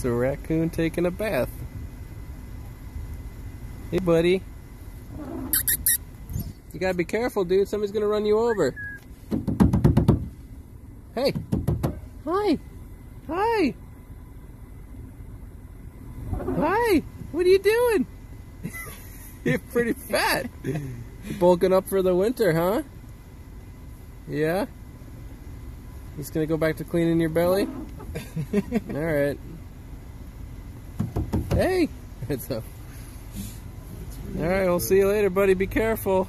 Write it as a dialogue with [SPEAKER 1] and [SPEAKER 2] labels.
[SPEAKER 1] It's a raccoon taking a bath. Hey, buddy. You gotta be careful, dude. Somebody's gonna run you over. Hey. Hi. Hi. Hi. What are you doing? You're pretty fat. Bulking up for the winter, huh? Yeah? He's gonna go back to cleaning your belly? Alright. Hey! It's up. Alright, we'll see you later, buddy. Be careful.